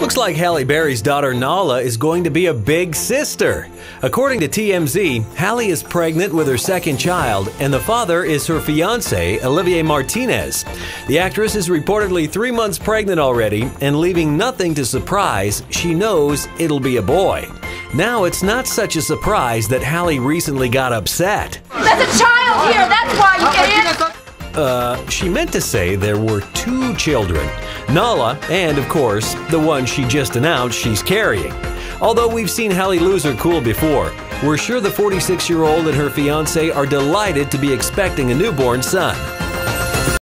Looks like Halle Berry's daughter Nahla is going to be a big sister. According to TMZ, Halle is pregnant with her second child, and the father is her fiance, Olivier Martinez. The actress is reportedly three months pregnant already, and leaving nothing to surprise, she knows it'll be a boy. Now it's not such a surprise that Halle recently got upset. There's a child here, that's why, you idiot! Uh, she meant to say there were two children Nahla, and of course, the one she just announced she's carrying. Although we've seen Halle lose her cool before, we're sure the 46 year old and her fiance are delighted to be expecting a newborn son.